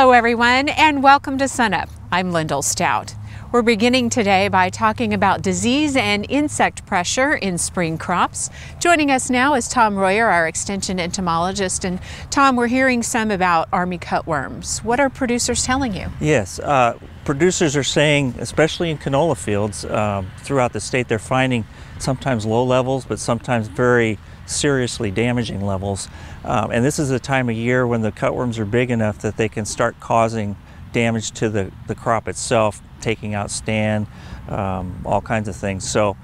Hello, everyone, and welcome to Sunup. I'm Lyndall Stout. We're beginning today by talking about disease and insect pressure in spring crops. Joining us now is Tom Royer, our extension entomologist. And Tom, we're hearing some about army cutworms. What are producers telling you? Yes, uh, producers are saying, especially in canola fields um, throughout the state, they're finding sometimes low levels, but sometimes very seriously damaging levels. Um, and this is a time of year when the cutworms are big enough that they can start causing damage to the, the crop itself, taking out stand, um, all kinds of things. So,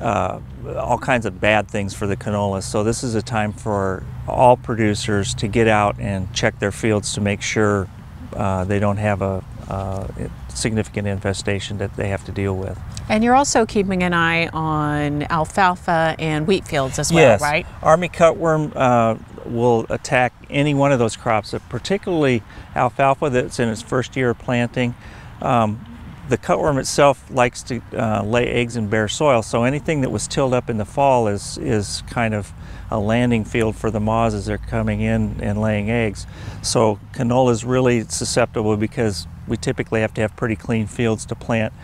uh, all kinds of bad things for the canola. So, this is a time for all producers to get out and check their fields to make sure uh, they don't have a uh, significant infestation that they have to deal with. And you're also keeping an eye on alfalfa and wheat fields as well, yes. right? Army cutworm uh, will attack any one of those crops, particularly alfalfa that's in its first year of planting. Um, the cutworm itself likes to uh, lay eggs in bare soil, so anything that was tilled up in the fall is, is kind of a landing field for the moths as they're coming in and laying eggs. So canola is really susceptible because we typically have to have pretty clean fields to plant.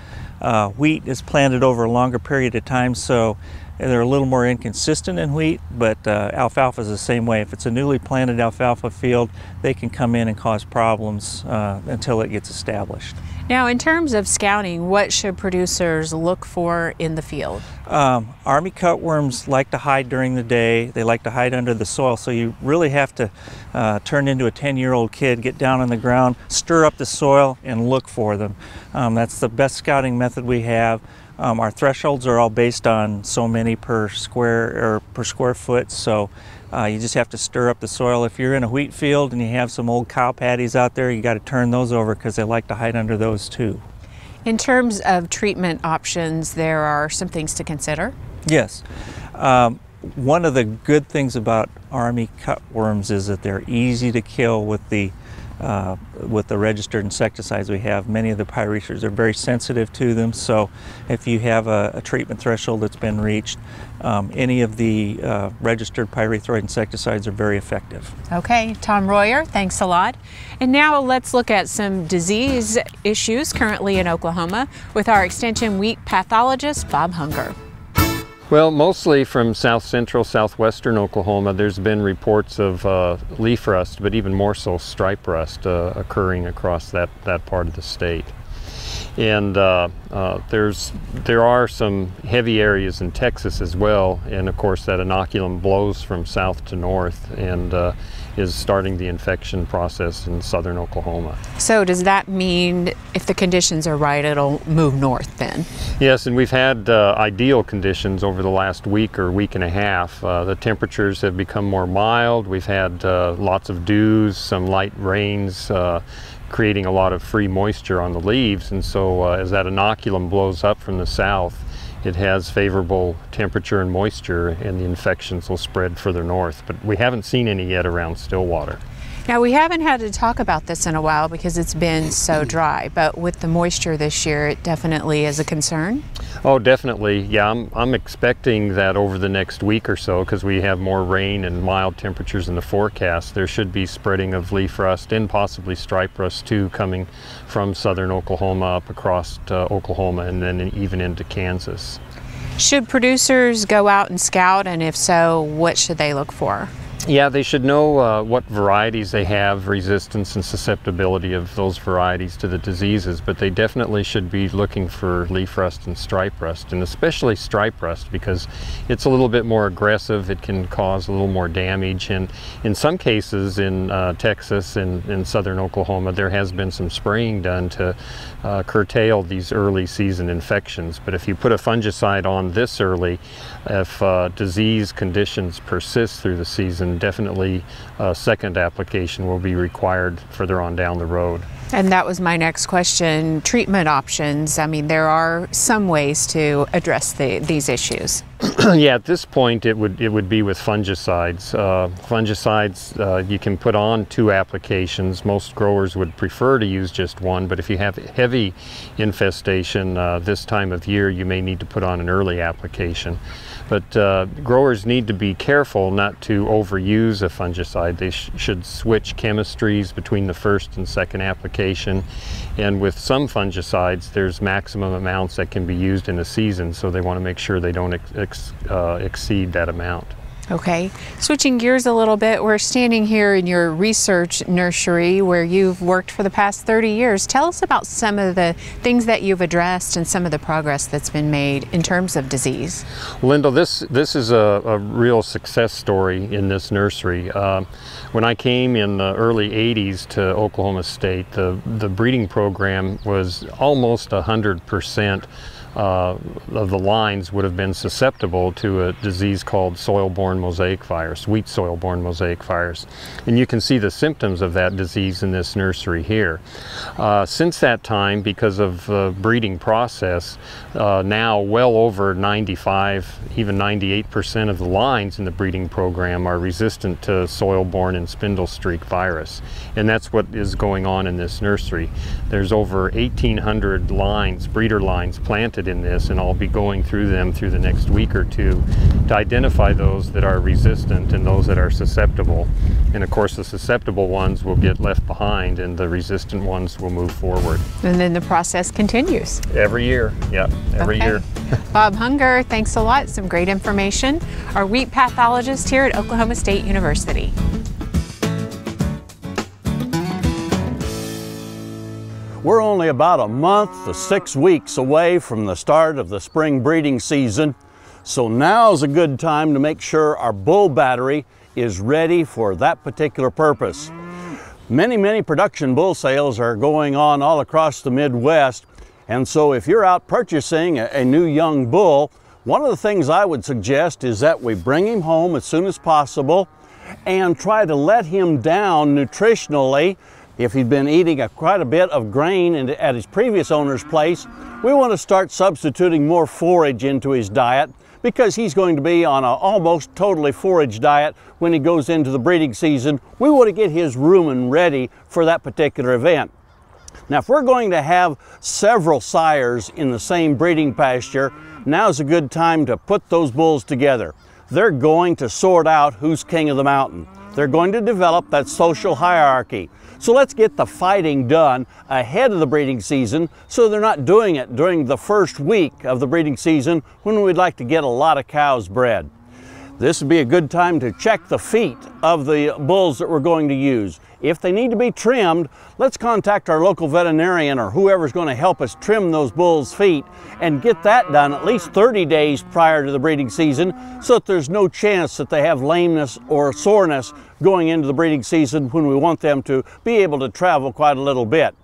Uh, wheat is planted over a longer period of time, so they're a little more inconsistent in wheat, but uh, alfalfa is the same way. If it's a newly planted alfalfa field, they can come in and cause problems uh, until it gets established. Now, in terms of scouting, what should producers look for in the field? Um, army cutworms like to hide during the day. They like to hide under the soil, so you really have to uh, turn into a 10-year-old kid, get down on the ground, stir up the soil, and look for them. Um, that's the best scouting method we have. Um, our thresholds are all based on so many per square or per square foot, so uh, you just have to stir up the soil. If you're in a wheat field and you have some old cow patties out there, you got to turn those over because they like to hide under those too. In terms of treatment options, there are some things to consider. Yes. Um, one of the good things about army cutworms is that they're easy to kill with the uh, with the registered insecticides we have. Many of the pyrethroids are very sensitive to them, so if you have a, a treatment threshold that's been reached, um, any of the uh, registered pyrethroid insecticides are very effective. Okay, Tom Royer, thanks a lot. And now let's look at some disease issues currently in Oklahoma with our Extension Wheat pathologist, Bob Hunger. Well, mostly from south central, southwestern Oklahoma, there's been reports of uh, leaf rust, but even more so stripe rust uh, occurring across that, that part of the state. And uh, uh there's there are some heavy areas in Texas as well, and of course that inoculum blows from south to north, and uh, is starting the infection process in southern Oklahoma. So does that mean if the conditions are right, it'll move north then? Yes, and we've had uh, ideal conditions over the last week or week and a half. Uh, the temperatures have become more mild. We've had uh, lots of dews, some light rains, uh, creating a lot of free moisture on the leaves. And so uh, as that inoculum blows up from the south, it has favorable temperature and moisture and the infections will spread further north. But we haven't seen any yet around Stillwater. Now, we haven't had to talk about this in a while because it's been so dry, but with the moisture this year, it definitely is a concern. Oh, definitely. Yeah, I'm, I'm expecting that over the next week or so, because we have more rain and mild temperatures in the forecast, there should be spreading of leaf rust and possibly stripe rust too coming from southern Oklahoma up across Oklahoma and then even into Kansas. Should producers go out and scout, and if so, what should they look for? Yeah, they should know uh, what varieties they have, resistance and susceptibility of those varieties to the diseases, but they definitely should be looking for leaf rust and stripe rust, and especially stripe rust because it's a little bit more aggressive, it can cause a little more damage, and in some cases in uh, Texas and in southern Oklahoma, there has been some spraying done to uh, curtail these early season infections, but if you put a fungicide on this early, if uh, disease conditions persist through the season, definitely a second application will be required further on down the road. And that was my next question treatment options. I mean, there are some ways to address the, these issues. yeah, at this point it would it would be with fungicides. Uh, fungicides uh, you can put on two applications. Most growers would prefer to use just one, but if you have heavy infestation uh, this time of year, you may need to put on an early application. But uh, growers need to be careful not to overuse a fungicide. They sh should switch chemistries between the first and second application. And with some fungicides, there's maximum amounts that can be used in a season, so they want to make sure they don't ex ex uh, exceed that amount. Okay, switching gears a little bit, we're standing here in your research nursery where you've worked for the past 30 years. Tell us about some of the things that you've addressed and some of the progress that's been made in terms of disease. Lyndall, this, this is a, a real success story in this nursery. Uh, when I came in the early 80s to Oklahoma State, the, the breeding program was almost 100 percent uh, of the lines would have been susceptible to a disease called soil-borne mosaic virus, wheat soil-borne mosaic virus. And you can see the symptoms of that disease in this nursery here. Uh, since that time, because of the breeding process, uh, now well over 95, even 98% of the lines in the breeding program are resistant to soil-borne and spindle streak virus. And that's what is going on in this nursery. There's over 1,800 lines, breeder lines planted interested in this and I'll be going through them through the next week or two to identify those that are resistant and those that are susceptible. And of course the susceptible ones will get left behind and the resistant ones will move forward. And then the process continues. Every year, yeah, every okay. year. Bob Hunger, thanks a lot. Some great information. Our wheat pathologist here at Oklahoma State University. We're only about a month to six weeks away from the start of the spring breeding season, so now's a good time to make sure our bull battery is ready for that particular purpose. Many, many production bull sales are going on all across the Midwest, and so if you're out purchasing a, a new young bull, one of the things I would suggest is that we bring him home as soon as possible and try to let him down nutritionally if he'd been eating a, quite a bit of grain at his previous owner's place, we want to start substituting more forage into his diet because he's going to be on an almost totally forage diet when he goes into the breeding season. We want to get his rumen ready for that particular event. Now, if we're going to have several sires in the same breeding pasture, now's a good time to put those bulls together. They're going to sort out who's king of the mountain. They're going to develop that social hierarchy. So let's get the fighting done ahead of the breeding season so they're not doing it during the first week of the breeding season when we'd like to get a lot of cows bred. This would be a good time to check the feet of the bulls that we're going to use. If they need to be trimmed, let's contact our local veterinarian or whoever's going to help us trim those bulls' feet and get that done at least 30 days prior to the breeding season so that there's no chance that they have lameness or soreness going into the breeding season when we want them to be able to travel quite a little bit.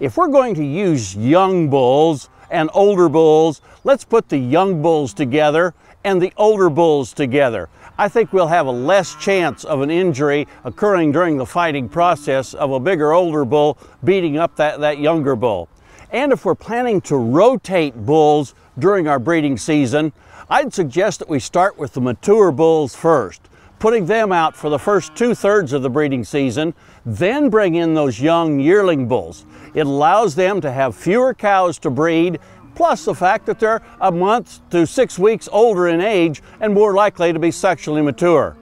If we're going to use young bulls and older bulls, let's put the young bulls together and the older bulls together. I think we'll have a less chance of an injury occurring during the fighting process of a bigger older bull beating up that, that younger bull. And if we're planning to rotate bulls during our breeding season, I'd suggest that we start with the mature bulls first, putting them out for the first two thirds of the breeding season, then bring in those young yearling bulls. It allows them to have fewer cows to breed plus the fact that they're a month to six weeks older in age and more likely to be sexually mature.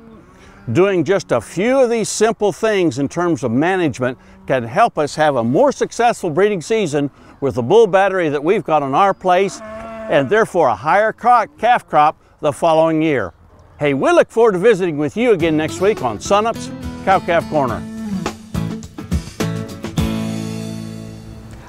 Doing just a few of these simple things in terms of management can help us have a more successful breeding season with the bull battery that we've got on our place and therefore a higher calf crop the following year. Hey, we look forward to visiting with you again next week on Sunup's Cow Calf Corner.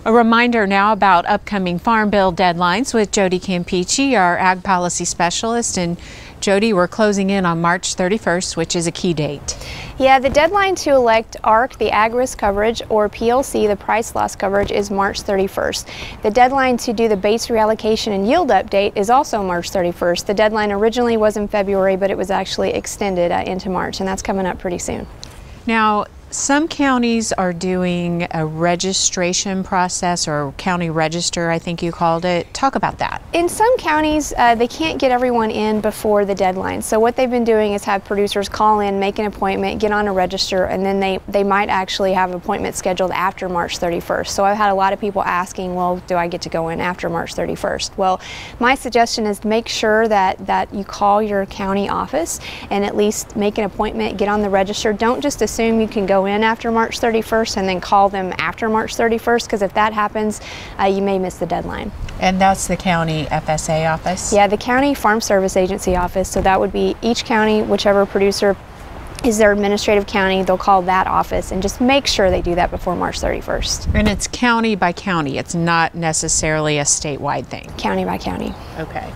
A reminder now about upcoming Farm Bill deadlines with Jody Campiche, our Ag Policy Specialist. And Jody, we're closing in on March 31st, which is a key date. Yeah, the deadline to elect ARC, the Ag Risk Coverage, or PLC, the Price Loss Coverage, is March 31st. The deadline to do the base reallocation and yield update is also March 31st. The deadline originally was in February, but it was actually extended uh, into March, and that's coming up pretty soon. Now, some counties are doing a registration process or county register, I think you called it. Talk about that. In some counties, uh, they can't get everyone in before the deadline. So what they've been doing is have producers call in, make an appointment, get on a register, and then they, they might actually have appointments scheduled after March 31st. So I've had a lot of people asking, well, do I get to go in after March 31st? Well, my suggestion is make sure that, that you call your county office and at least make an appointment, get on the register. Don't just assume you can go in after March 31st and then call them after March 31st because if that happens, uh, you may miss the deadline. And that's the county FSA office? Yeah, the county farm service agency office. So that would be each county, whichever producer is their administrative county, they'll call that office and just make sure they do that before March 31st. And it's county by county, it's not necessarily a statewide thing. County by county. Okay.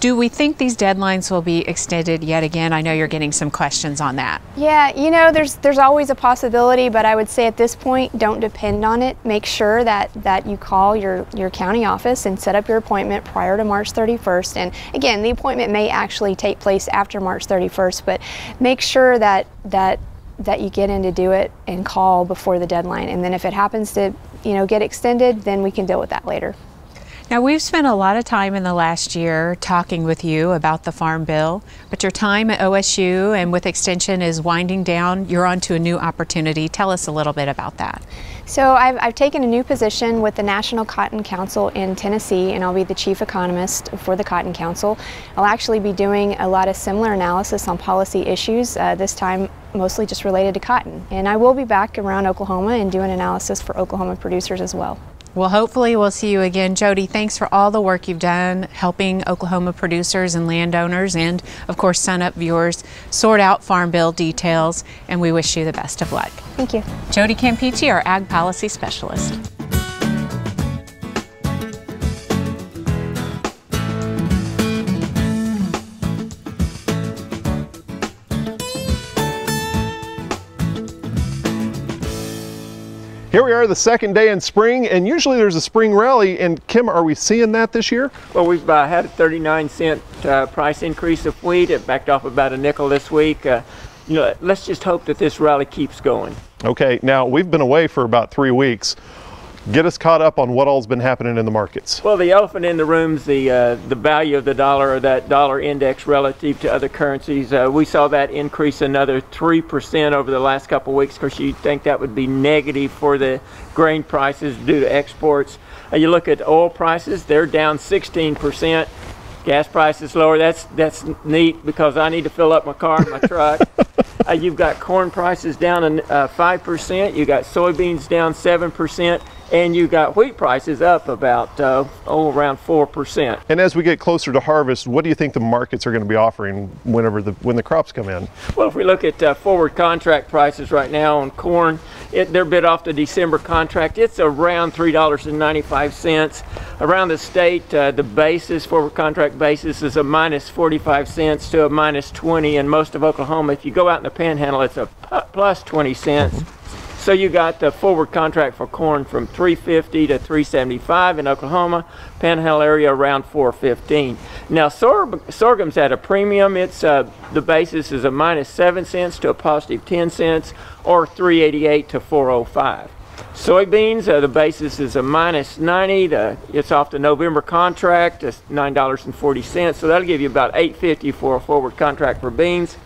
Do we think these deadlines will be extended yet again? I know you're getting some questions on that. Yeah, you know, there's there's always a possibility, but I would say at this point, don't depend on it. Make sure that that you call your your county office and set up your appointment prior to March 31st. And again, the appointment may actually take place after March 31st, but make sure that that that you get in to do it and call before the deadline. And then if it happens to, you know, get extended, then we can deal with that later. Now, we've spent a lot of time in the last year talking with you about the Farm Bill, but your time at OSU and with Extension is winding down. You're on to a new opportunity. Tell us a little bit about that. So, I've, I've taken a new position with the National Cotton Council in Tennessee, and I'll be the chief economist for the Cotton Council. I'll actually be doing a lot of similar analysis on policy issues, uh, this time mostly just related to cotton. And I will be back around Oklahoma and do an analysis for Oklahoma producers as well. Well, hopefully we'll see you again. Jody, thanks for all the work you've done helping Oklahoma producers and landowners and, of course, Sunup viewers sort out Farm Bill details, and we wish you the best of luck. Thank you. Jody Campiche, our Ag Policy Specialist. Here we are, the second day in spring, and usually there's a spring rally. And Kim, are we seeing that this year? Well, we've uh, had a 39 cent uh, price increase of wheat. It backed off about a nickel this week. Uh, you know, let's just hope that this rally keeps going. Okay, now we've been away for about three weeks. Get us caught up on what all's been happening in the markets. Well, the elephant in the room's the uh, the value of the dollar, or that dollar index relative to other currencies. Uh, we saw that increase another three percent over the last couple of weeks. Of course, you'd think that would be negative for the grain prices due to exports. Uh, you look at oil prices; they're down 16 percent. Gas prices lower. That's that's neat because I need to fill up my car and my truck. Uh, you've got corn prices down uh, five percent. You've got soybeans down seven percent and you got wheat prices up about uh, oh around four percent. And as we get closer to harvest, what do you think the markets are going to be offering whenever the when the crops come in? Well, if we look at uh, forward contract prices right now on corn, it, they're bid off the December contract. It's around three dollars and ninety-five cents. Around the state, uh, the basis forward contract basis is a minus forty-five cents to a minus twenty. In most of Oklahoma, if you go out in the Panhandle, it's a plus twenty cents. So you got the forward contract for corn from 350 to 375 in Oklahoma, Panhandle area around 415. Now sorghum's at a premium. It's uh, the basis is a minus seven cents to a positive 10 cents, or 388 to 405. Soybeans, uh, the basis is a minus 90. To, it's off the November contract, it's $9.40. So that'll give you about 850 for a forward contract for beans.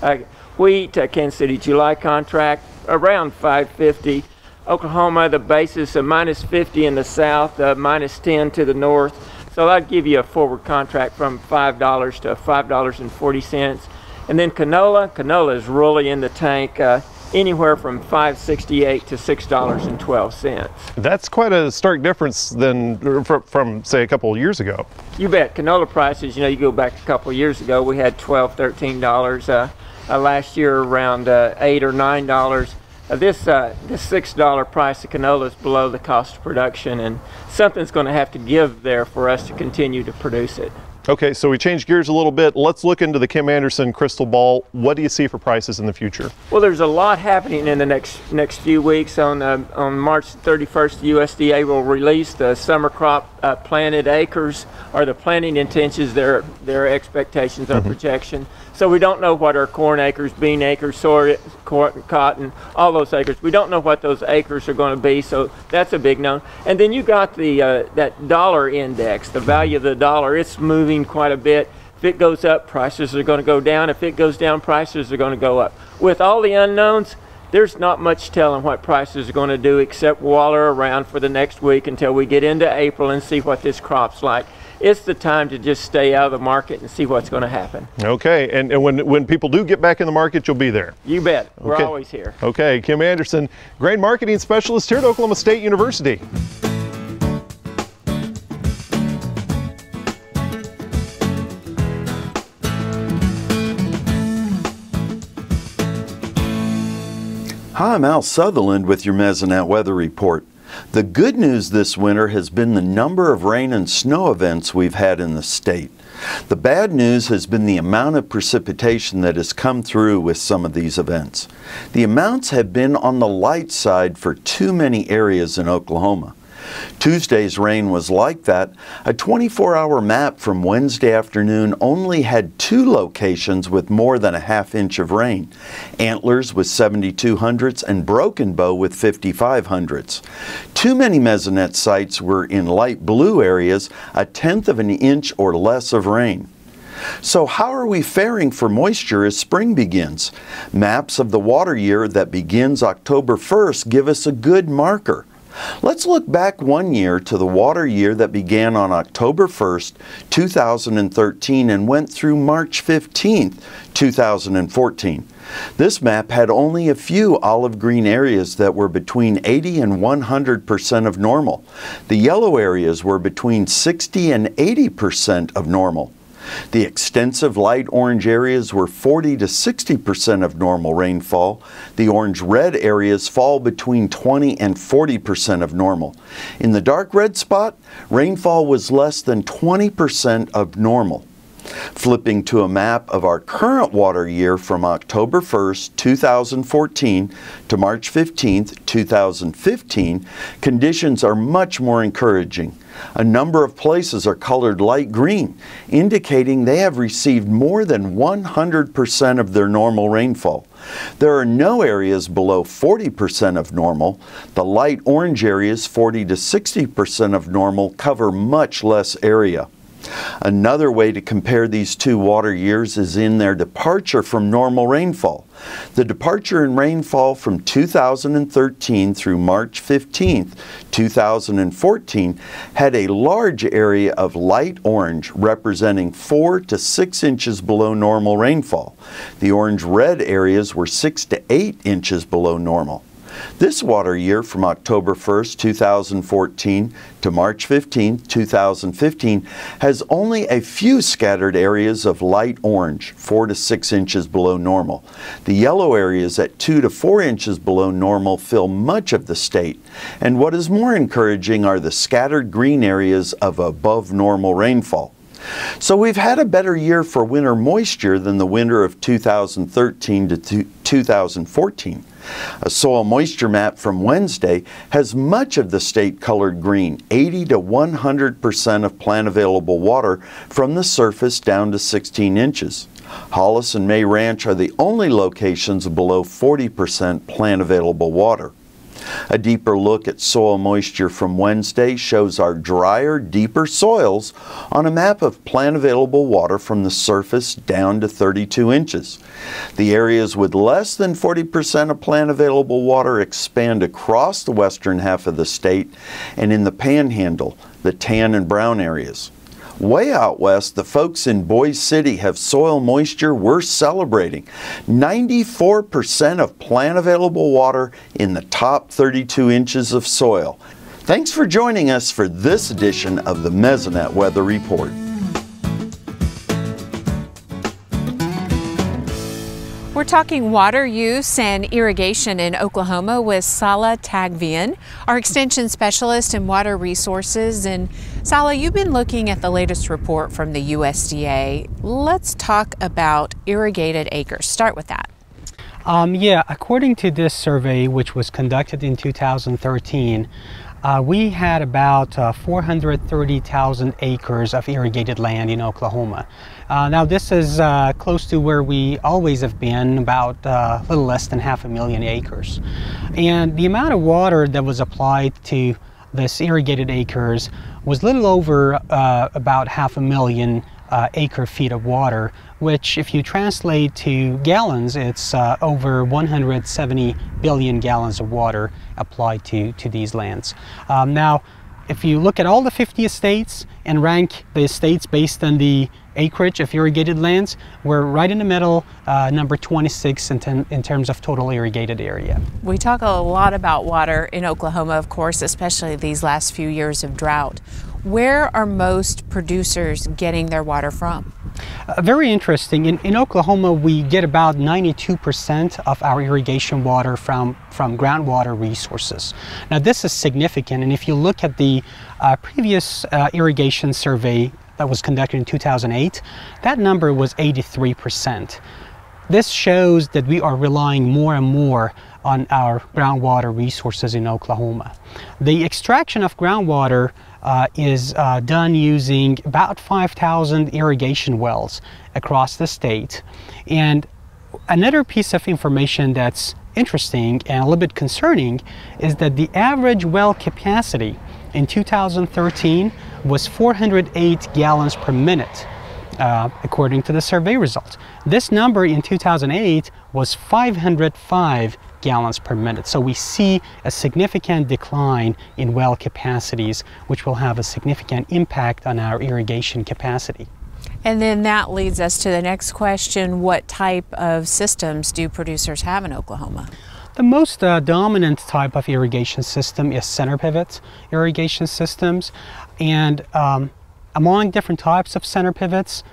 Uh, wheat, uh, Kansas City July contract, around 550. Oklahoma, the basis of minus 50 in the south, uh, minus 10 to the north. So I'd give you a forward contract from $5 to $5.40. And then canola, canola is really in the tank. Uh, anywhere from 568 to $6.12. That's quite a stark difference than from, from, say a couple of years ago. You bet. Canola prices, you know, you go back a couple of years ago, we had 12, 13 dollars. Uh, uh, last year around uh, eight or nine dollars. Uh, this uh, this six dollar price of canola is below the cost of production, and something's going to have to give there for us to continue to produce it. Okay, so we changed gears a little bit. Let's look into the Kim Anderson crystal ball. What do you see for prices in the future? Well, there's a lot happening in the next next few weeks. On uh, on March 31st, the USDA will release the summer crop uh, planted acres or the planting intentions, their their expectations or projection. So we don't know what our corn acres, bean acres, soy, cor- cotton, all those acres. We don't know what those acres are going to be. So that's a big known. And then you got the uh, that dollar index, the value of the dollar. It's moving quite a bit. If it goes up, prices are going to go down. If it goes down, prices are going to go up. With all the unknowns, there's not much telling what prices are going to do except waller around for the next week until we get into April and see what this crop's like. It's the time to just stay out of the market and see what's going to happen. Okay, and, and when, when people do get back in the market, you'll be there. You bet. We're Okay. always here. Okay, Kim Anderson, grain marketing specialist here at Oklahoma State University. Hi, I'm Al Sutherland with your Mesonet Weather Report. The good news this winter has been the number of rain and snow events we've had in the state. The bad news has been the amount of precipitation that has come through with some of these events. The amounts have been on the light side for too many areas in Oklahoma. Tuesday's rain was like that. A 24 hour map from Wednesday afternoon only had two locations with more than a half inch of rain Antlers with 72 hundredths and Broken Bow with 55 hundredths. Too many mesonet sites were in light blue areas, a tenth of an inch or less of rain. So, how are we faring for moisture as spring begins? Maps of the water year that begins October 1st give us a good marker. Let's look back one year to the water year that began on October 1st, 2013 and went through March 15th, 2014. This map had only a few olive green areas that were between 80 and 100% of normal. The yellow areas were between 60 and 80% of normal. The extensive light orange areas were 40 to 60 percent of normal rainfall. The orange red areas fall between 20 and 40 percent of normal. In the dark red spot, rainfall was less than 20 percent of normal. Flipping to a map of our current water year from October 1st, 2014 to March 15th, 2015, conditions are much more encouraging. A number of places are colored light green, indicating they have received more than 100% of their normal rainfall. There are no areas below 40% of normal. The light orange areas, 40 to 60% of normal, cover much less area. Another way to compare these two water years is in their departure from normal rainfall. The departure in rainfall from 2013 through March 15, 2014, had a large area of light orange representing 4 to 6 inches below normal rainfall. The orange red areas were 6 to 8 inches below normal. This water year from October 1st, 2014 to March 15, 2015 has only a few scattered areas of light orange, 4 to 6 inches below normal. The yellow areas at 2 to 4 inches below normal fill much of the state. And what is more encouraging are the scattered green areas of above normal rainfall. So we've had a better year for winter moisture than the winter of 2013 to 2014. A soil moisture map from Wednesday has much of the state colored green, 80 to 100% of plant available water from the surface down to 16 inches. Hollis and May Ranch are the only locations below 40% plant available water. A deeper look at soil moisture from Wednesday shows our drier, deeper soils on a map of plant available water from the surface down to 32 inches. The areas with less than 40% of plant available water expand across the western half of the state and in the panhandle, the tan and brown areas. Way out west, the folks in Boise City have soil moisture we're celebrating. 94% of plant available water in the top 32 inches of soil. Thanks for joining us for this edition of the Mesonet Weather Report. We're talking water use and irrigation in Oklahoma with Saleh Taghvaeian, our extension specialist in water resources. And Saleh, you've been looking at the latest report from the USDA. Let's talk about irrigated acres. Start with that. Um, yeah, according to this survey, which was conducted in 2013, uh, we had about uh, 430,000 acres of irrigated land in Oklahoma. Uh, now this is uh, close to where we always have been, about uh, a little less than half a million acres. And the amount of water that was applied to this irrigated acres was little over uh, about half a million uh, acre feet of water, which if you translate to gallons, it's uh, over 170 billion gallons of water applied to, to these lands. Um, now, if you look at all the 50 estates and rank the estates based on the acreage of irrigated lands, we're right in the middle, uh, number 26 in, ten, in, terms of total irrigated area. We talk a lot about water in Oklahoma, of course, especially these last few years of drought. Where are most producers getting their water from? Uh, very interesting. In, in Oklahoma, we get about 92% of our irrigation water from, from groundwater resources. Now, this is significant, and if you look at the uh, previous uh, irrigation survey that was conducted in 2008, that number was 83%. This shows that we are relying more and more on our groundwater resources in Oklahoma. The extraction of groundwater uh, is uh, done using about 5,000 irrigation wells across the state. And another piece of information that's interesting and a little bit concerning is that the average well capacity in 2013 was 408 gallons per minute. Uh, according to the survey results. This number in 2008 was 505 gallons per minute. So we see a significant decline in well capacities, which will have a significant impact on our irrigation capacity. And then that leads us to the next question. What type of systems do producers have in Oklahoma? The most uh, dominant type of irrigation system is center pivot irrigation systems. And um, among different types of center pivots,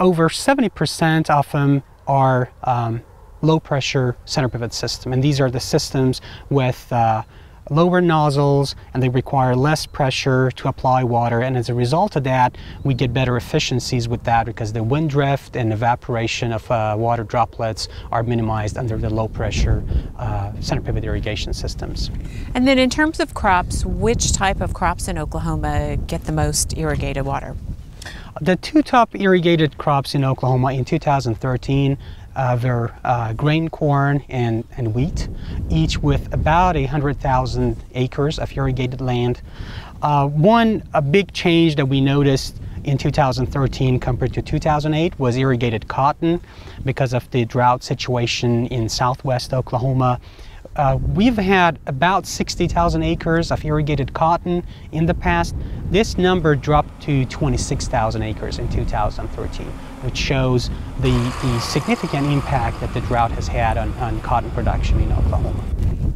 over 70% of them are um, low pressure center pivot system. And these are the systems with uh, lower nozzles and they require less pressure to apply water. And as a result of that, we get better efficiencies with that because the wind drift and evaporation of uh, water droplets are minimized under the low pressure uh, center pivot irrigation systems. And then in terms of crops, which type of crops in Oklahoma get the most irrigated water? The two top irrigated crops in Oklahoma in 2013 uh, their uh, grain corn and, and wheat, each with about 100,000 acres of irrigated land. Uh, one a big change that we noticed in 2013 compared to 2008 was irrigated cotton because of the drought situation in southwest Oklahoma. Uh, we've had about 60,000 acres of irrigated cotton in the past. This number dropped to 26,000 acres in 2013, which shows the, the significant impact that the drought has had on, on cotton production in Oklahoma.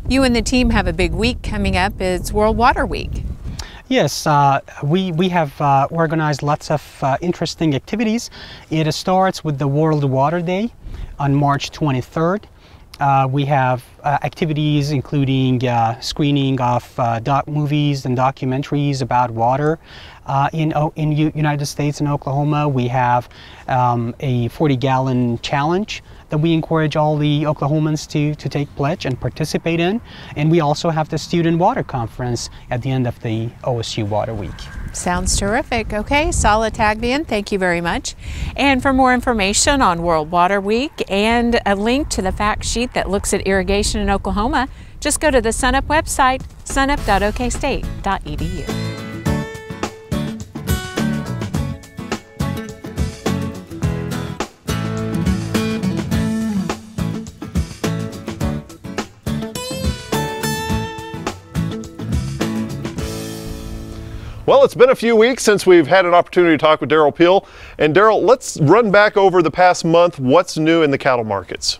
You and the team have a big week coming up. It's World Water Week. Yes, uh, we, we have uh, organized lots of uh, interesting activities. It starts with the World Water Day on March 23rd. Uh, we have uh, activities including uh, screening of uh, doc movies and documentaries about water. Uh, in in U United States and Oklahoma, we have um, a 40-gallon challenge that we encourage all the Oklahomans to, to take pledge and participate in. And we also have the Student Water Conference at the end of the OSU Water Week. Sounds terrific. Okay, Saleh Taghvaeian, thank you very much. And for more information on World Water Week and a link to the fact sheet that looks at irrigation in Oklahoma, just go to the SunUp website, sunup.okstate.edu. Well, it's been a few weeks since we've had an opportunity to talk with Derrell Peel. And Derrell, let's run back over the past month. What's new in the cattle markets?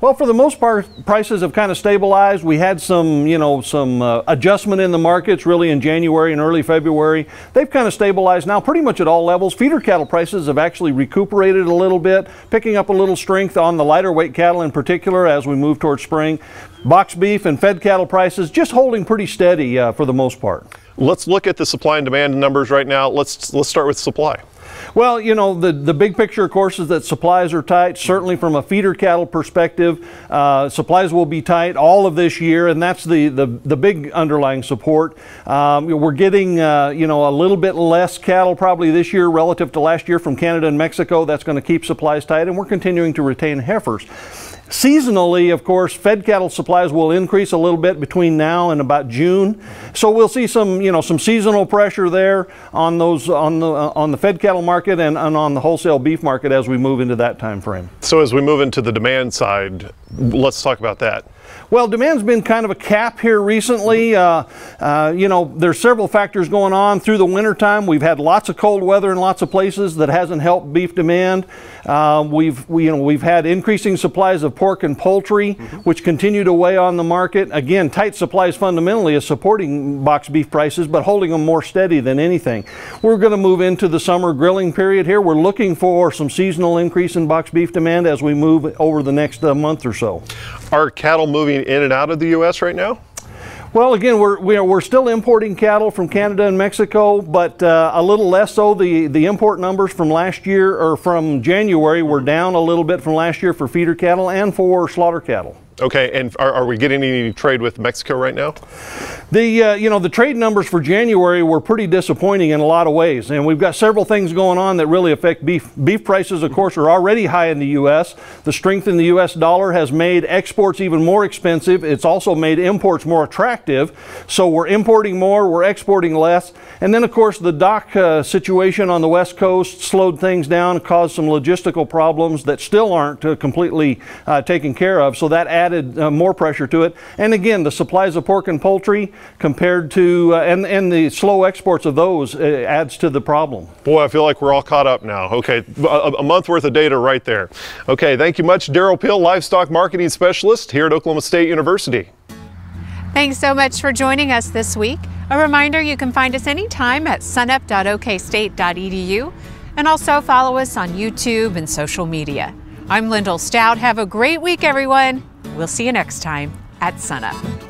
Well, for the most part, prices have kind of stabilized. We had some, you know, some uh, adjustment in the markets really in January and early February. They've kind of stabilized now pretty much at all levels. Feeder cattle prices have actually recuperated a little bit, picking up a little strength on the lighter weight cattle in particular as we move towards spring. Box beef and fed cattle prices just holding pretty steady uh, for the most part. Let's look at the supply and demand numbers right now. Let's let's start with supply. Well, you know, the, the big picture, of course, is that supplies are tight. Certainly from a feeder cattle perspective, uh, supplies will be tight all of this year, and that's the, the, the big underlying support. Um, we're getting, uh, you know, a little bit less cattle probably this year relative to last year from Canada and Mexico. That's going to keep supplies tight, and we're continuing to retain heifers. Seasonally, of course, fed cattle supplies will increase a little bit between now and about June. So we'll see some, you know, some seasonal pressure there on those on the uh, on the fed cattle market and, and on the wholesale beef market as we move into that time frame. So as we move into the demand side, let's talk about that. Well, demand's been kind of a cap here recently. Uh, uh, you know, there's several factors going on through the wintertime. We've had lots of cold weather in lots of places that hasn't helped beef demand. Uh, we've, we, you know, we've had increasing supplies of pork and poultry, mm -hmm. which continue to weigh on the market. Again, tight supplies fundamentally is supporting box beef prices, but holding them more steady than anything. We're going to move into the summer grilling period here. We're looking for some seasonal increase in box beef demand as we move over the next uh, month or so. Are cattle moving in and out of the U.S. right now? Well, again, we're, we're still importing cattle from Canada and Mexico, but uh, a little less so. The, the import numbers from last year or from January were down a little bit from last year for feeder cattle and for slaughter cattle. Okay, and are, are, we getting any trade with Mexico right now? The uh, you know the trade numbers for January were pretty disappointing in a lot of ways, and we've got several things going on that really affect beef. Beef prices, of course, are already high in the U.S. The strength in the U.S. dollar has made exports even more expensive. It's also made imports more attractive. So we're importing more, we're exporting less, and then of course the dock uh, situation on the West Coast slowed things down, caused some logistical problems that still aren't uh, completely uh, taken care of. So that added uh, more pressure to it. And again, the supplies of pork and poultry compared to, uh, and, and the slow exports of those uh, adds to the problem. Boy, I feel like we're all caught up now. Okay, a, a month worth of data right there. Okay, thank you much, Derrell Peel, Livestock Marketing Specialist here at Oklahoma State University. Thanks so much for joining us this week. A reminder you can find us anytime at sunup.okstate.edu and also follow us on YouTube and social media. I'm Lyndall Stout. Have a great week, everyone. We'll see you next time at Sunup.